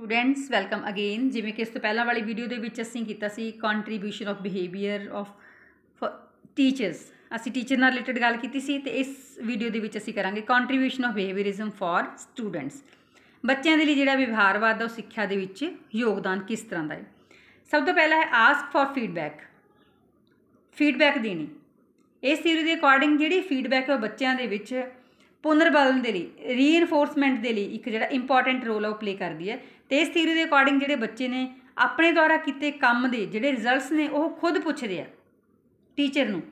Students welcome again ਜਿਵੇਂ ਕਿ ਇਸ ਤੋਂ ਪਹਿਲਾਂ ਵਾਲੀ ਵੀਡੀਓ ਦੇ ਵਿੱਚ ਅਸੀਂ ਕੀਤਾ ਸੀ contribution of behaviour of teachers ਅਸੀਂ ਟੀਚਰ ਨਾਲ ਰਿਲੇਟਡ ਗੱਲ ਕੀਤੀ ਸੀ ਤੇ ਇਸ ਵੀਡੀਓ ਦੇ ਵਿੱਚ ਅਸੀਂ ਕਰਾਂਗੇ contribution of behaviourism for students ਬੱਚਿਆਂ ਦੇ ਲਈ ਜਿਹੜਾ ਵਿਵਹਾਰਵਾਦ ਦਾ ਉਹ ਸਿੱਖਿਆ ਦੇ ਵਿੱਚ ਯੋਗਦਾਨ ਕਿਸ ਤਰ੍ਹਾਂ ਦਾ ਹੈ? ਸਭ ਤੋਂ ਪਹਿਲਾਂ ਹੈ ਆਸਕ ਫਾਰ ਫੀਡਬੈਕ ਫੀਡਬੈਕ ਦੇਣੀ. ਇਸ ਥਿਊਰੀ ਦੇ ਅਕੋਰਡਿੰਗ ਜਿਹੜੀ ਫੀਡਬੈਕ ਹੈ ਉਹ ਬੱਚਿਆਂ ਦੇ ਵਿੱਚ ਪੁਨਰਬਲਨ ਦੇ ਲਈ ਰੀਇਨਫੋਰਸਮੈਂਟ ਦੇ ਲਈ ਇੱਕ ਜਿਹੜਾ ਇੰਪੋਰਟੈਂਟ ਰੋਲ ਉਹ ਪਲੇ ਕਰਦੀ ਹੈ। ਤੇ ਇਸ ਥਿਊਰੀ ਦੇ ਅਕੋਰਡਿੰਗ ਜਿਹੜੇ ਬੱਚੇ ਨੇ, ਆਪਣੇ ਦੁਆਰਾ ਕੀਤੇ ਕੰਮ ਦੇ ਜਿਹੜੇ ਰਿਜ਼ਲਟਸ ਨੇ, ਉਹ ਖੁਦ ਪੁੱਛਦੇ ਆ ਟੀਚਰ ਨੂੰ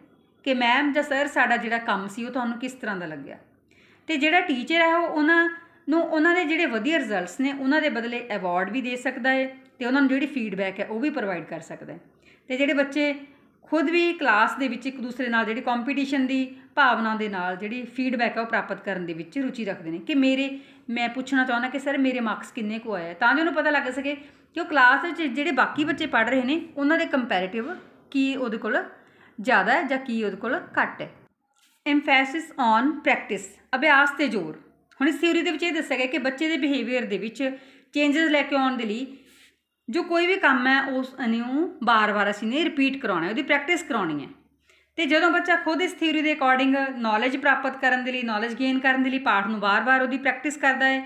ਕਿ ਮੈਮ ਜਾਂ ਸਰ ਸਾਡਾ ਜਿਹੜਾ ਕੰਮ ਸੀ, ਉਹ ਤੁਹਾਨੂੰ ਕਿਸ ਤਰ੍ਹਾਂ ਦਾ ਲੱਗਿਆ? ਤੇ ਜਿਹੜਾ ਟੀਚਰ ਹੈ ਉਹ ਉਹਨਾਂ ਨੂੰ ਉਹਨਾਂ ਦੇ ਜਿਹੜੇ ਵਧੀਆ ਰਿਜ਼ਲਟਸ ਨੇ, ਉਹਨਾਂ ਦੇ ਬਦਲੇ ਅਵਾਰਡ ਵੀ ਦੇ ਸਕਦਾ ਹੈ ਤੇ ਉਹਨਾਂ ਨੂੰ ਜਿਹੜੀ ਫੀਡਬੈਕ ਹੈ ਉਹ ਵੀ ਪ੍ਰੋਵਾਈਡ ਕਰ ਸਕਦਾ ਹੈ ਤੇ ਜਿਹੜੇ ਬੱਚੇ ਖੁਦ ਵੀ ਕਲਾਸ ਦੇ ਵਿੱਚ ਇੱਕ ਦੂਸਰੇ ਨਾਲ, ਜਿਹੜੀ ਕੰਪੀਟੀਸ਼ਨ ਦੀ ਭਾਵਨਾ ਦੇ ਨਾਲ ਜਿਹੜੀ ਫੀਡਬੈਕ ਹੈ ਉਹ ਪ੍ਰਾਪਤ ਕਰਨ ਦੇ ਵਿੱਚ ਰੁਚੀ ਰੱਖਦੇ ਨੇ ਕਿ ਮੇਰੇ, ਮੈਂ ਪੁੱਛਣਾ ਚਾਹੁੰਦਾ ਕਿ ਸਰ ਮੇਰੇ ਮਾਰਕਸ ਕਿੰਨੇ ਕੁ ਆਏ ਤਾਂ ਜੋ ਉਹਨੂੰ ਪਤਾ ਲੱਗ ਸਕੇ ਕਿ ਉਹ ਕਲਾਸ ਵਿੱਚ ਜਿਹੜੇ ਬਾਕੀ ਬੱਚੇ ਪੜ੍ਹ ਰਹੇ ਨੇ, ਉਹਨਾਂ ਦੇ ਕੰਪੈਰੀਟਿਵ ਕੀ ਉਹਦੇ ਕੋਲ ਜ਼ਿਆਦਾ ਹੈ ਜਾਂ ਕੀ ਉਹਦੇ ਕੋਲ ਘੱਟ ਹੈ? ਐਮਫੈਸਿਸ ਔਨ ਪ੍ਰੈਕਟਿਸ ਅਭਿਆਸ ਤੇ ਜ਼ੋਰ। ਹੁਣ ਇਸ ਥਿਊਰੀ ਦੇ ਵਿੱਚ ਇਹ ਦੱਸਿਆ ਗਿਆ ਕਿ ਬੱਚੇ ਦੇ ਬਿਹੇਵੀਅਰ ਦੇ ਵਿੱਚ ਚੇਂਜਸ ਲੈ ਕੇ ਆਉਣ ਦੇ ਲਈ ਜੋ ਕੋਈ ਵੀ ਕੰਮ ਹੈ, ਉਸ ਨੂੰ ਬਾਰ-ਬਾਰ ਅਸੀਂ ਨੇ ਰਿਪੀਟ ਕਰਾਉਣਾ ਉਹਦੀ ਪ੍ਰੈਕਟਿਸ ਕਰਾਉਣੀ ਹੈ। ਤੇ ਜਦੋਂ ਬੱਚਾ ਖੁਦ ਇਸ ਥਿਊਰੀ ਦੇ ਅਕੋਰਡਿੰਗ ਨੌਲੇਜ ਪ੍ਰਾਪਤ ਕਰਨ ਦੇ ਲਈ ਨੌਲੇਜ ਗੇਨ ਕਰਨ ਦੇ ਲਈ ਪਾਠ ਨੂੰ ਵਾਰ ਵਾਰ ਉਹਦੀ ਪ੍ਰੈਕਟਿਸ ਕਰਦਾ ਹੈ,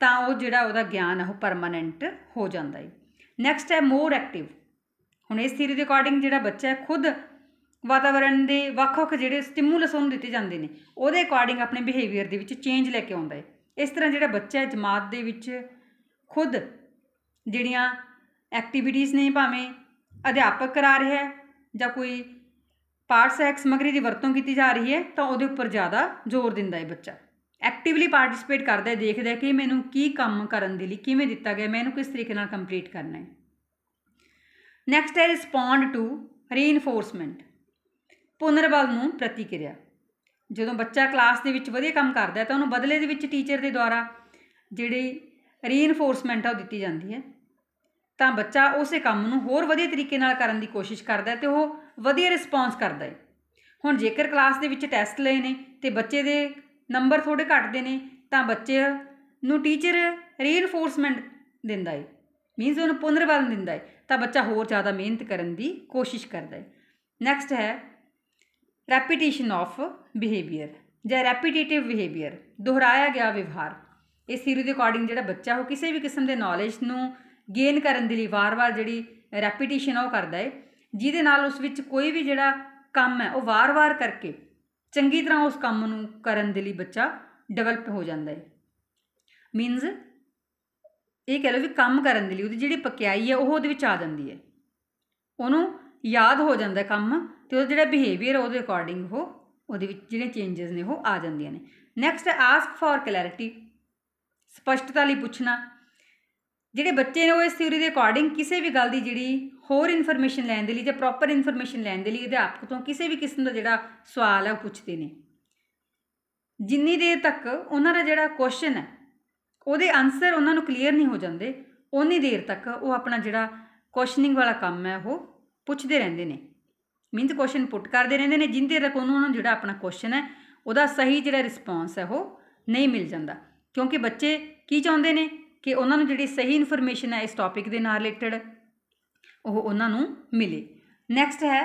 ਤਾਂ ਉਹ ਜਿਹੜਾ ਉਹਦਾ ਗਿਆਨ ਹੈ ਉਹ ਪਰਮਾਨੈਂਟ ਹੋ ਜਾਂਦਾ ਹੈ। ਨੈਕਸਟ ਹੈ ਮੋਰ ਐਕਟਿਵ ਹੁਣ ਇਸ ਥਿਊਰੀ ਦੇ ਅਕੋਰਡਿੰਗ ਜਿਹੜਾ ਬੱਚਾ ਹੈ, ਖੁਦ ਵਾਤਾਵਰਣ ਦੇ ਵੱਖ-ਵੱਖ ਜਿਹੜੇ ਸਟਿਮੂਲਸ ਉਹਨੂੰ ਦਿੱਤੇ ਜਾਂਦੇ ਨੇ, ਉਹਦੇ ਅਕੋਰਡਿੰਗ ਆਪਣੇ ਬਿਹੇਵੀਅਰ ਦੇ ਵਿੱਚ ਚੇਂਜ ਲੈ ਕੇ ਆਉਂਦਾ ਹੈ। ਇਸ ਤਰ੍ਹਾਂ ਜਿਹੜਾ ਬੱਚਾ ਹੈ, ਜਮਾਤ ਦੇ ਵਿੱਚ ਖੁਦ ਜਿਹੜੀਆਂ ਐਕਟੀਵਿਟੀਜ਼ ਨੇ, ਭਾਵੇਂ ਅਧਿਆਪਕ ਕਰਾ ਰਿਹਾ ਹੈ ਜਾਂ ਕੋਈ ਪਾਠ ਸਹਾਇਕ ਸਮੱਗਰੀ ਦੀ ਵਰਤੋਂ ਕੀਤੀ ਜਾ ਰਹੀ ਹੈ, ਤਾਂ ਉਹਦੇ ਉੱਪਰ ਜ਼ਿਆਦਾ ਜ਼ੋਰ ਦਿੰਦਾ ਹੈ ਬੱਚਾ। ਐਕਟਿਵਲੀ ਪਾਰਟਿਸਿਪੇਟ ਕਰਦਾ ਹੈ, ਦੇਖਦਾ ਕਿ ਮੈਨੂੰ ਕੀ ਕੰਮ ਕਰਨ ਦੇ ਲਈ ਕਿਵੇਂ ਦਿੱਤਾ ਗਿਆ, ਮੈਂ ਇਹਨੂੰ ਕਿਸ ਤਰੀਕੇ ਨਾਲ ਕੰਪਲੀਟ ਕਰਨਾ ਹੈ। ਨੈਕਸਟ ਹੈ ਰਿਸਪੌਂਡ ਟੂ ਰੀਇਨਫੋਰਸਮੈਂਟ ਪੁਨਰਬਲ ਨੂੰ ਪ੍ਰਤੀਕਿਰਿਆ। ਜਦੋਂ ਬੱਚਾ ਕਲਾਸ ਦੇ ਵਿੱਚ ਵਧੀਆ ਕੰਮ ਕਰਦਾ ਹੈ, ਤਾਂ ਉਹਨੂੰ ਬਦਲੇ ਦੇ ਵਿੱਚ ਟੀਚਰ ਦੇ ਦੁਆਰਾ ਜਿਹੜੀ ਰੀਇਨਫੋਰਸਮੈਂਟ ਆ ਉਹ ਦਿੱਤੀ ਜਾਂਦੀ ਹੈ। ਤਾਂ ਬੱਚਾ ਉਸੇ ਕੰਮ ਨੂੰ ਹੋਰ ਵਧੀਆ ਤਰੀਕੇ ਨਾਲ ਕਰਨ ਦੀ ਕੋਸ਼ਿਸ਼ ਕਰਦਾ ਹੈ ਤੇ ਉਹ ਵਧੀਆ ਰਿਸਪੌਂਸ ਕਰਦਾ ਹੈ ਹੁਣ ਜੇਕਰ ਕਲਾਸ ਦੇ ਵਿੱਚ ਟੈਸਟ ਲਏ ਨੇ ਤੇ ਬੱਚੇ ਦੇ ਨੰਬਰ ਥੋੜੇ ਘਟਦੇ ਨੇ, ਤਾਂ ਬੱਚੇ ਨੂੰ ਟੀਚਰ ਰੀਇਨਫੋਰਸਮੈਂਟ ਦਿੰਦਾ ਹੈ ਮੀਨਸ ਉਹਨੂੰ ਪੁਨਰਬਲ ਦਿੰਦਾ ਹੈ ਤਾਂ ਬੱਚਾ ਹੋਰ ਜ਼ਿਆਦਾ ਮਿਹਨਤ ਕਰਨ ਦੀ ਕੋਸ਼ਿਸ਼ ਕਰਦਾ ਹੈ ਨੈਕਸਟ ਹੈ ਰੈਪੀਟੀਸ਼ਨ ਆਫ ਬਿਹੇਵੀਅਰ ਜਾਂ ਰੈਪੀਟੀਟਿਵ ਬਿਹੇਵੀਅਰ ਦੁਹਰਾਇਆ ਗਿਆ ਵਿਵਹਾਰ। ਇਸ ਥਿਊਰੀ ਦੇ ਅਕੋਰਡਿੰਗ ਜਿਹੜਾ ਬੱਚਾ ਉਹ ਕਿਸੇ ਵੀ ਕਿਸਮ ਦੇ ਨੌਲੇਜ ਨੂੰ ਗੇਨ ਕਰਨ ਦੇ ਲਈ ਵਾਰ-ਵਾਰ ਜਿਹੜੀ ਰੈਪੀਟੀਸ਼ਨ ਉਹ ਕਰਦਾ ਹੈ ਜਿਹਦੇ ਨਾਲ ਉਸ ਵਿੱਚ ਕੋਈ ਵੀ ਜਿਹੜਾ ਕੰਮ ਹੈ, ਉਹ ਵਾਰ-ਵਾਰ ਕਰਕੇ ਚੰਗੀ ਤਰ੍ਹਾਂ ਉਸ ਕੰਮ ਨੂੰ ਕਰਨ ਦੇ ਲਈ ਬੱਚਾ ਡਿਵੈਲਪ ਹੋ ਜਾਂਦਾ ਹੈ। ਮੀਨਸ ਇਹ ਕਹਿ ਲਓ ਵੀ ਕੰਮ ਕਰਨ ਦੇ ਲਈ, ਉਹਦੀ ਜਿਹੜੀ ਪਕਿਆਈ ਹੈ, ਉਹ ਉਹਦੇ ਵਿੱਚ ਆ ਜਾਂਦੀ ਹੈ। ਉਹਨੂੰ ਯਾਦ ਹੋ ਜਾਂਦਾ ਕੰਮ ਤੇ ਉਹਦਾ ਜਿਹੜਾ ਬਿਹੇਵੀਅਰ ਉਹਦੇ ਅਕੋਰਡਿੰਗ ਉਹ ਉਹਦੇ ਵਿੱਚ ਜਿਹੜੇ ਚੇਂਜਸ ਨੇ, ਉਹ ਆ ਜਾਂਦੀਆਂ ਨੇ। ਨੈਕਸਟ ਆਸਕ ਫॉर ਕਲੈਰਿਟੀ ਸਪਸ਼ਟਤਾ ਲਈ ਪੁੱਛਣਾ। ਜਿਹੜੇ ਬੱਚੇ ਨੇ, ਉਹ ਇਸ ਥਿਊਰੀ ਦੇ ਅਕੋਰਡਿੰਗ ਕਿਸੇ ਵੀ ਗੱਲ ਦੀ ਜਿਹੜੀ ਹੋਰ ਇਨਫੋਰਮੇਸ਼ਨ ਲੈਣ ਦੇ ਲਈ ਜਾਂ ਪ੍ਰੋਪਰ ਇਨਫੋਰਮੇਸ਼ਨ ਲੈਣ ਦੇ ਲਈ ਅਧਿਆਪਕ ਤੋਂ ਕਿਸੇ ਵੀ ਕਿਸਮ ਦਾ ਜਿਹੜਾ ਸਵਾਲ ਹੈ ਉਹ ਪੁੱਛਦੇ ਨੇ। ਜਿੰਨੀ ਦੇਰ ਤੱਕ ਉਹਨਾਂ ਦਾ ਜਿਹੜਾ ਕੁਐਸਚਨ ਹੈ, ਉਹਦੇ ਆਨਸਰ ਉਹਨਾਂ ਨੂੰ ਕਲੀਅਰ ਨਹੀਂ ਹੋ ਜਾਂਦੇ ਉਨੀ ਦੇਰ ਤੱਕ ਉਹ ਆਪਣਾ ਜਿਹੜਾ ਕੁਐਸਚਨਿੰਗ ਵਾਲਾ ਕੰਮ ਹੈ, ਉਹ ਪੁੱਛਦੇ ਰਹਿੰਦੇ ਨੇ। ਮੀਨਸ ਕੁਐਸਚਨ ਪੁੱਟ ਕਰਦੇ ਰਹਿੰਦੇ ਨੇ ਜਿੰਦੇ ਤੱਕ ਉਹਨਾਂ ਨੂੰ ਜਿਹੜਾ ਆਪਣਾ ਕੁਐਸਚਨ ਹੈ, ਉਹਦਾ ਸਹੀ ਜਿਹੜਾ ਰਿਸਪੌਂਸ ਹੈ, ਉਹ ਨਹੀਂ ਮਿਲ ਜਾਂਦਾ। ਕਿਉਂਕਿ ਬੱਚੇ ਕੀ ਚਾਹੁੰਦੇ ਨੇ? ਕਿ ਉਹਨਾਂ ਨੂੰ ਜਿਹੜੀ ਸਹੀ ਇਨਫੋਰਮੇਸ਼ਨ ਹੈ, ਇਸ ਟੌਪਿਕ ਦੇ ਨਾਲ ਰਿਲੇਟਡ ਉਹ ਉਹਨਾਂ ਨੂੰ ਮਿਲੇ। ਨੈਕਸਟ ਹੈ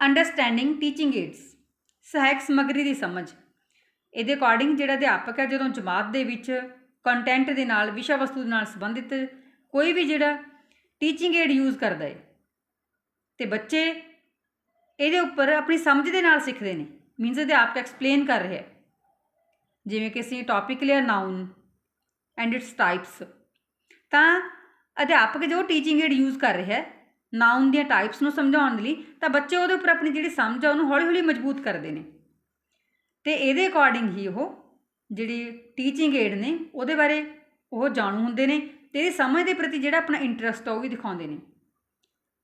ਅੰਡਰਸਟੈਂਡਿੰਗ ਟੀਚਿੰਗ ਏਡਸ ਸਹਾਇਕ ਸਮੱਗਰੀ ਦੀ ਸਮਝ। ਇਹਦੇ ਅਕੋਰਡਿੰਗ ਜਿਹੜਾ ਅਧਿਆਪਕ ਹੈ, ਜਦੋਂ ਜਮਾਤ ਦੇ ਵਿੱਚ ਕੰਟੈਂਟ ਦੇ ਨਾਲ ਵਿਸ਼ਾ ਵਸਤੂ ਦੇ ਨਾਲ ਸੰਬੰਧਿਤ ਕੋਈ ਵੀ ਜਿਹੜਾ ਟੀਚਿੰਗ ਏਡ ਯੂਜ਼ ਕਰਦਾ ਹੈ, ਤੇ ਬੱਚੇ ਇਹਦੇ ਉੱਪਰ ਆਪਣੀ ਸਮਝ ਦੇ ਨਾਲ ਸਿੱਖਦੇ ਨੇ। ਮੀਨਸ ਅਧਿਆਪਕ ਐਕਸਪਲੇਨ ਕਰ ਰਿਹਾ ਜਿਵੇਂ ਕਿ ਅਸੀਂ ਟੌਪਿਕ ਲਿਆ ਨਾਉਨ ਐਂਡ ਇਟਸ ਟਾਈਪਸ ਤਾਂ ਅਧਿਆਪਕ ਜੋ ਟੀਚਿੰਗ ਏਡ ਯੂਜ਼ ਕਰ ਰਿਹਾ ਹੈ ਨਾਉਨ ਦੀਆਂ ਟਾਈਪਸ ਨੂੰ ਸਮਝਾਉਣ ਦੇ ਲਈ, ਤਾਂ ਬੱਚੇ ਉਹਦੇ ਉੱਪਰ ਆਪਣੀ ਜਿਹੜੀ ਸਮਝ ਆ ਉਹਨੂੰ ਹੌਲੀ-ਹੌਲੀ ਮਜ਼ਬੂਤ ਕਰਦੇ ਨੇ। ਤੇ ਇਹਦੇ ਅਕੋਰਡਿੰਗ ਹੀ ਉਹ ਜਿਹੜੀ ਟੀਚਿੰਗ ਏਡ ਨੇ, ਉਹਦੇ ਬਾਰੇ ਉਹ ਜਾਣੂ ਹੁੰਦੇ ਨੇ ਤੇ ਇਹ ਸਮਝ ਦੇ ਪ੍ਰਤੀ ਜਿਹੜਾ ਆਪਣਾ ਇੰਟਰਸਟ ਆ ਉਹ ਵੀ ਦਿਖਾਉਂਦੇ ਨੇ।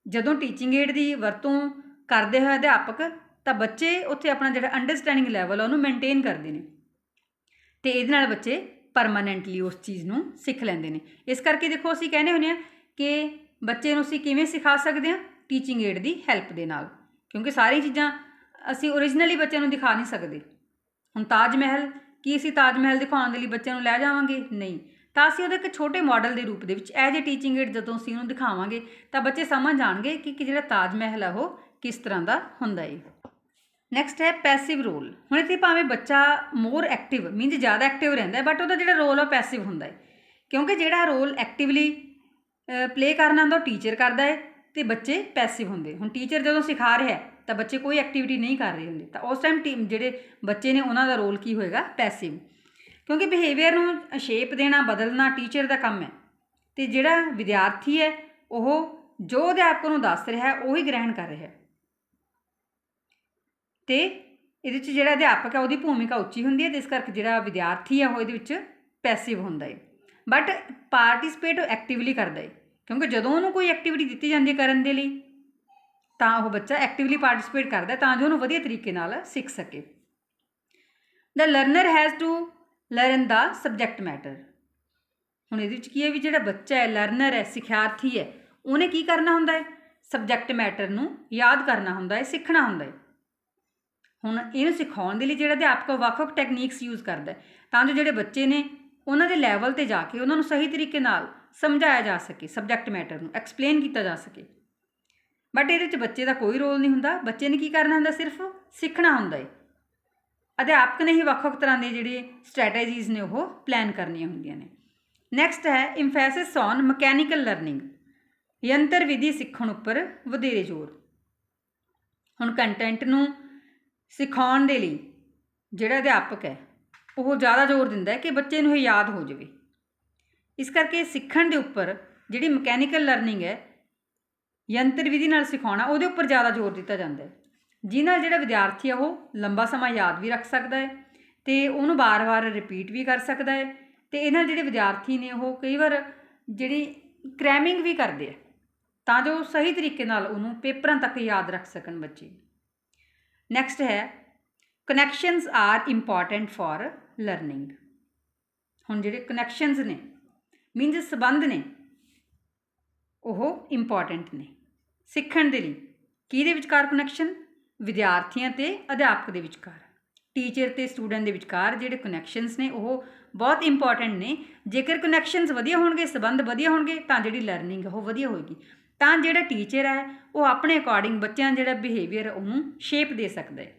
ਜਦੋਂ ਟੀਚਿੰਗ ਏਡ ਦੀ ਵਰਤੋਂ ਕਰਦੇ ਹੋਏ ਅਧਿਆਪਕ, ਤਾਂ ਬੱਚੇ ਉੱਥੇ ਆਪਣਾ ਜਿਹੜਾ ਅੰਡਰਸਟੈਂਡਿੰਗ ਲੈਵਲ ਆ ਉਹਨੂੰ ਮੇਨਟੇਨ ਕਰਦੇ ਨੇ। ਤੇ ਇਹਦੇ ਨਾਲ ਬੱਚੇ ਪਰਮਾਨੈਂਟਲੀ ਉਸ ਚੀਜ਼ ਨੂੰ ਸਿੱਖ ਲੈਂਦੇ ਨੇ। ਇਸ ਕਰਕੇ ਦੇਖੋ ਅਸੀਂ ਕਹਿੰਦੇ ਹੁੰਦੇ ਆ ਕਿ ਬੱਚੇ ਨੂੰ ਅਸੀਂ ਕਿਵੇਂ ਸਿਖਾ ਸਕਦੇ ਹਾਂ ਟੀਚਿੰਗ ਏਡ ਦੀ ਹੈਲਪ ਦੇ ਨਾਲ? ਕਿਉਂਕਿ ਸਾਰੀ ਚੀਜ਼ਾਂ ਅਸੀਂ ਓਰੀਜਨਲੀ ਬੱਚਿਆਂ ਨੂੰ ਦਿਖਾ ਨਹੀਂ ਸਕਦੇ। ਹੁਣ ਤਾਜ ਮਹਿਲ, ਕੀ ਅਸੀਂ ਤਾਜ ਮਹਿਲ ਦਿਖਾਉਣ ਦੇ ਲਈ ਬੱਚਿਆਂ ਨੂੰ ਲੈ ਜਾਵਾਂਗੇ? ਨਹੀਂ। ਤਾਂ ਅਸੀਂ ਉਹਦੇ ਇੱਕ ਛੋਟੇ ਮਾਡਲ ਦੇ ਰੂਪ ਦੇ ਵਿੱਚ ਐਜ ਅ ਟੀਚਿੰਗ ਏਡ ਜਦੋਂ ਅਸੀਂ ਉਹਨੂੰ ਦਿਖਾਵਾਂਗੇ, ਤਾਂ ਬੱਚੇ ਸਮਝ ਜਾਣਗੇ ਕਿ ਕਿ ਜਿਹੜਾ ਤਾਜ ਮਹਿਲ ਆ ਉਹ ਕਿਸ ਤਰ੍ਹਾਂ ਦਾ ਹੁੰਦਾ ਏ। ਨੈਕਸਟ ਹੈ ਪੈਸਿਵ ਰੋਲ ਹੁਣ ਇੱਥੇ ਭਾਵੇਂ ਬੱਚਾ ਮੋਰ ਐਕਟਿਵ ਮੀਨਸ ਜ਼ਿਆਦਾ ਐਕਟਿਵ ਰਹਿੰਦਾ ਬਟ ਉਹਦਾ ਜਿਹੜਾ ਰੋਲ ਆ ਪੈਸਿਵ ਹੁੰਦਾ ਹੈ ਕਿਉਂਕਿ ਜਿਹੜਾ ਰੋਲ ਐਕਟਿਵਲੀ ਪਲੇ ਕਰਨਾ ਹੁੰਦਾ ਉਹ ਟੀਚਰ ਕਰਦਾ ਹੈ ਤੇ ਬੱਚੇ ਪੈਸਿਵ ਹੁੰਦੇ। ਹੁਣ ਟੀਚਰ ਜਦੋਂ ਸਿਖਾ ਰਿਹਾ ਤਾਂ ਬੱਚੇ ਕੋਈ ਐਕਟੀਵਿਟੀ ਨਹੀਂ ਕਰ ਰਹੇ ਹੁੰਦੇ। ਤਾਂ ਉਸ ਟਾਈਮ ਟੀਮ ਜਿਹੜੇ ਬੱਚੇ ਨੇ ਉਹਨਾਂ ਦਾ ਰੋਲ ਕੀ ਹੋਏਗਾ? ਪੈਸਿਵ ਕਿਉਂਕਿ ਬਿਹੇਵੀਅਰ ਨੂੰ ਸ਼ੇਪ ਦੇਣਾ, ਬਦਲਣਾ ਟੀਚਰ ਦਾ ਕੰਮ ਹੈ। ਤੇ ਜਿਹੜਾ ਵਿਦਿਆਰਥੀ ਹੈ, ਉਹ ਜੋ ਅਧਿਆਪਕ ਨੂੰ ਦੱਸ ਰਿਹਾ ਹੈ, ਉਹੀ ਗ੍ਰਹਿਣ ਕਰ ਰਿਹਾ ਹੈ। ਤੇ ਇਹਦੇ ਵਿੱਚ ਜਿਹੜਾ ਅਧਿਆਪਕ ਹੈ, ਉਹਦੀ ਭੂਮਿਕਾ ਉੱਚੀ ਹੁੰਦੀ ਹੈ ਤੇ ਇਸ ਕਰਕੇ ਜਿਹੜਾ ਵਿਦਿਆਰਥੀ ਹੈ, ਉਹ ਇਹਦੇ ਵਿੱਚ ਪੈਸਿਵ ਹੁੰਦਾ ਹੈ। ਬਟ ਪਾਰਟਿਸਿਪੇਟ ਐਕਟਿਵਲੀ ਕਰਦਾ ਹੈ। ਕਿਉਂਕਿ ਜਦੋਂ ਉਹਨੂੰ ਕੋਈ ਐਕਟੀਵਿਟੀ ਦਿੱਤੀ ਜਾਂਦੀ ਹੈ ਕਰਨ ਦੇ ਲਈ, ਤਾਂ ਉਹ ਬੱਚਾ ਐਕਟਿਵਲੀ ਪਾਰਟਿਸਿਪੇਟ ਕਰਦਾ ਤਾਂ ਜੋ ਉਹਨੂੰ ਵਧੀਆ ਤਰੀਕੇ ਨਾਲ ਸਿੱਖ ਸਕੇ। The learner has to learn the subject matter ਹੁਣ ਇਹਦੇ ਵਿੱਚ ਕੀ ਹੈ ਵੀ ਜਿਹੜਾ ਬੱਚਾ ਹੈ ਲਰਨਰ ਹੈ, ਸਿਖਿਆਰਥੀ ਹੈ, ਉਹਨੇ ਕੀ ਕਰਨਾ ਹੁੰਦਾ ਹੈ? ਸਬਜੈਕਟ ਮੈਟਰ ਨੂੰ ਯਾਦ ਕਰਨਾ ਹੁੰਦਾ ਹੈ, ਸਿੱਖਣਾ ਹੁੰਦਾ ਹੈ। ਹੁਣ ਇਹਨੂੰ ਸਿਖਾਉਣ ਦੇ ਲਈ ਜਿਹੜਾ ਅਧਿਆਪਕ ਵੱਖ-ਵੱਖ ਟੈਕਨੀਕਸ ਯੂਜ਼ ਕਰਦਾ ਤਾਂ ਜੋ ਜਿਹੜੇ ਬੱਚੇ ਨੇ ਉਹਨਾਂ ਦੇ ਲੈਵਲ ਤੇ ਜਾ ਕੇ ਉਹਨਾਂ ਨੂੰ ਸਹੀ ਤਰੀਕੇ ਨਾਲ ਸਮਝਾਇਆ ਜਾ ਸਕੇ ਸਬਜੈਕਟ ਮੈਟਰ ਨੂੰ ਐਕਸਪਲੇਨ ਕੀਤਾ ਜਾ ਸਕੇ। ਬਟ ਇਹਦੇ ਵਿੱਚ ਬੱਚੇ ਦਾ ਕੋਈ ਰੋਲ ਨਹੀਂ ਹੁੰਦਾ। ਬੱਚੇ ਨੇ ਕੀ ਕਰਨਾ ਹੁੰਦਾ? ਸਿਰਫ ਸਿੱਖਣਾ ਹੁੰਦਾ ਹੈ ਅਧਿਆਪਕ ਨੇ ਹੀ ਵੱਖ-ਵੱਖ ਤਰ੍ਹਾਂ ਦੇ ਜਿਹੜੇ ਸਟ੍ਰੈਟੇਜੀਜ਼ ਨੇ ਉਹ ਪਲਾਨ ਕਰਨੀਆਂ ਹੁੰਦੀਆਂ ਨੇ। ਨੈਕਸਟ ਹੈ ਇੰਫੈਸਿਸ ਔਨ ਮਕੈਨੀਕਲ ਲਰਨਿੰਗ ਯੰਤਰ ਵਿਧੀ ਸਿੱਖਣ ਉੱਪਰ ਵਧੇਰੇ ਜ਼ੋਰ। ਹੁਣ ਕੰਟੈਂਟ ਨੂੰ ਸਿਖਾਉਣ ਦੇ ਲਈ ਜਿਹੜਾ ਅਧਿਆਪਕ ਹੈ ਉਹ ਜ਼ਿਆਦਾ ਜ਼ੋਰ ਦਿੰਦਾ ਹੈ ਕਿ ਬੱਚੇ ਨੂੰ ਇਹ ਯਾਦ ਹੋ ਜਾਵੇ। ਇਸ ਕਰਕੇ ਸਿੱਖਣ ਦੇ ਉੱਪਰ ਜਿਹੜੀ ਮਕੈਨੀਕਲ ਲਰਨਿੰਗ ਹੈ, ਯੰਤਰ ਵਿਧੀ ਨਾਲ ਸਿਖਾਉਣਾ, ਉਹਦੇ ਉੱਪਰ ਜ਼ਿਆਦਾ ਜ਼ੋਰ ਦਿੱਤਾ ਜਾਂਦਾ ਹੈ। ਜਿਸ ਨਾਲ ਜਿਹੜਾ ਵਿਦਿਆਰਥੀ ਆ, ਉਹ ਲੰਬਾ ਸਮਾਂ ਯਾਦ ਵੀ ਰੱਖ ਸਕਦਾ ਹੈ ਤੇ ਉਹਨੂੰ ਬਾਰ-ਬਾਰ ਰਿਪੀਟ ਵੀ ਕਰ ਸਕਦਾ ਹੈ ਤੇ ਇਹਨਾਂ ਜਿਹੜੇ ਵਿਦਿਆਰਥੀ ਨੇ, ਉਹ ਕਈ ਵਾਰ ਜਿਹੜੀ ਕ੍ਰੈਮਿੰਗ ਵੀ ਕਰਦੇ ਆ, ਤਾਂ ਜੋ ਸਹੀ ਤਰੀਕੇ ਨਾਲ ਉਹਨੂੰ ਪੇਪਰਾਂ ਤੱਕ ਯਾਦ ਰੱਖ ਸਕਣ ਬੱਚੇ। ਨੈਕਸਟ ਹੈ connections are important for learning ਹੁਣ ਜਿਹੜੇ ਕਨੈਕਸ਼ਨਸ ਨੇ ਮੀਨਸ ਸਬੰਧ ਨੇ, ਉਹ ਇੰਪੋਰਟੈਂਟ ਨੇ। ਸਿੱਖਣ ਦੇ ਲਈ ਕਿਹਦੇ ਵਿਚਕਾਰ ਕਨੈਕਸ਼ਨ ਵਿਦਿਆਰਥੀਆਂ ਤੇ ਅਧਿਆਪਕ ਦੇ ਵਿਚਕਾਰ। ਟੀਚਰ ਤੇ ਸਟੂਡੈਂਟ ਦੇ ਵਿਚਕਾਰ ਜਿਹੜੇ ਕਨੈਕਸ਼ਨਸ ਨੇ, ਉਹ ਬਹੁਤ ਇੰਪੋਰਟੈਂਟ ਨੇ। ਜੇਕਰ ਕਨੈਕਸ਼ਨਸ ਵਧੀਆ ਹੋਣਗੇ, ਸਬੰਧ ਵਧੀਆ ਹੋਣਗੇ, ਤਾਂ ਜਿਹੜੀ ਲਰਨਿੰਗ ਉਹ ਵਧੀਆ ਹੋਏਗੀ। ਤਾਂ ਜਿਹੜਾ ਟੀਚਰ ਹੈ, ਉਹ ਆਪਣੇ ਅਕੋਰਡਿੰਗ ਬੱਚਿਆਂ ਦਾ ਜਿਹੜਾ ਬਿਹੇਵੀਅਰ ਉਹਨੂੰ ਸ਼ੇਪ ਦੇ ਸਕਦਾ ਹੈ।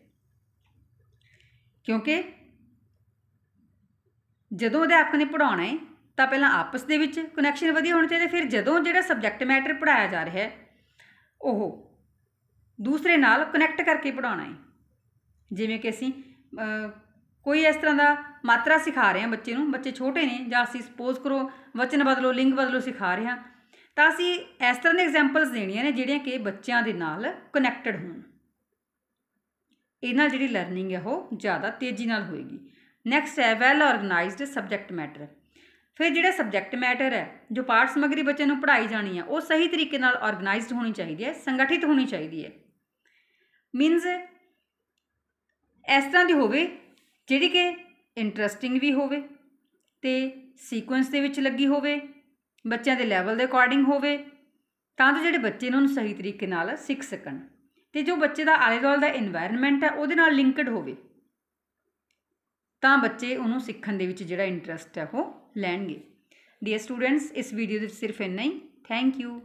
ਕਿਉਂਕਿ ਜਦੋਂ ਅਧਿਆਪਕ ਨੇ ਪੜਾਉਣਾ ਹੈ ਤਾਂ ਪਹਿਲਾਂ ਆਪਸ ਦੇ ਵਿੱਚ ਕਨੈਕਸ਼ਨ ਵਧੀਆ ਹੋਣਾ ਚਾਹੀਦਾ, ਫਿਰ ਜਦੋਂ ਜਿਹੜਾ ਸਬਜੈਕਟ ਮੈਟਰ ਪੜਾਇਆ ਜਾ ਰਿਹਾ ਹੈ ਉਹ ਦੂਸਰੇ ਨਾਲ ਕਨੈਕਟ ਕਰਕੇ ਪੜਾਉਣਾ ਹੈ ਜਿਵੇਂ ਕਿ ਅਸੀਂ ਕੋਈ ਇਸ ਤਰ੍ਹਾਂ ਦਾ ਮਾਤਰਾ ਸਿਖਾ ਰਹੇ ਹਾਂ ਬੱਚੇ ਨੂੰ, ਬੱਚੇ ਛੋਟੇ ਨੇ ਜਾਂ ਅਸੀਂ ਸਪੋਜ਼ ਕਰੋ ਵਚਨ ਬਦਲੋ, ਲਿੰਗ ਬਦਲੋ ਸਿਖਾ ਰਹੇ ਹਾਂ, ਤਾਂ ਅਸੀਂ ਇਸ ਤਰ੍ਹਾਂ ਦੇ ਐਗਜ਼ਾਮਪਲਸ ਦੇਣੀਆਂ ਨੇ ਜਿਹੜੀਆਂ ਕਿ ਬੱਚਿਆਂ ਦੇ ਨਾਲ ਕਨੈਕਟਡ ਹੋਣ। ਇਹ ਨਾਲ ਜਿਹੜੀ ਲਰਨਿੰਗ ਹੈ ਉਹ ਜ਼ਿਆਦਾ ਤੇਜ਼ੀ ਨਾਲ ਹੋਏਗੀ। ਨੈਕਸਟ ਹੈ ਵੈਲ ਆਰਗੇਨਾਈਜ਼ਡ ਸਬਜੈਕਟ ਮੈਟਰ ਫਿਰ ਜਿਹੜਾ ਸਬਜੈਕਟ ਮੈਟਰ ਹੈ, ਜੋ ਪਾਠ ਸਮੱਗਰੀ ਬੱਚੇ ਨੂੰ ਪੜ੍ਹਾਈ ਜਾਣੀ ਹੈ, ਉਹ ਸਹੀ ਤਰੀਕੇ ਨਾਲ ਆਰਗੇਨਾਈਜ਼ਡ ਹੋਣੀ ਚਾਹੀਦੀ ਹੈ, ਸੰਗਠਿਤ ਹੋਣੀ ਚਾਹੀਦੀ ਹੈ। ਮੀਨਸ ਇਸ ਤਰ੍ਹਾਂ ਦੀ ਹੋਵੇ, ਜਿਹੜੀ ਕਿ ਇੰਟਰਸਟਿੰਗ ਵੀ ਹੋਵੇ ਤੇ ਸੀਕੁਐਂਸ ਦੇ ਵਿੱਚ ਲੱਗੀ ਹੋਵੇ, ਬੱਚਿਆਂ ਦੇ ਲੈਵਲ ਦੇ ਅਕੋਰਡਿੰਗ ਹੋਵੇ, ਤਾਂ ਜੋ ਜਿਹੜੇ ਬੱਚੇ ਨੇ ਉਹਨੂੰ ਸਹੀ ਤਰੀਕੇ ਨਾਲ ਸਿੱਖ ਸਕਣ। ਤੇ ਜੋ ਬੱਚੇ ਦਾ ਆਲੇ ਦੁਆਲੇ ਦਾ এনवायरमेंट ਹੈ, ਉਹਦੇ ਨਾਲ ਲਿੰਕਡ ਹੋਵੇ, ਤਾਂ ਬੱਚੇ ਉਹਨੂੰ ਸਿੱਖਣ ਦੇ ਵਿੱਚ ਜਿਹੜਾ ਇੰਟਰਸਟ ਹੈ, ਉਹ ਲੈਣਗੇ। ਡੀਅਰ ਸਟੂਡੈਂਟਸ ਇਸ ਵੀਡੀਓ ਦੇ ਵਿੱਚ ਸਿਰਫ ਇੰਨਾ ਹੀ। Thank you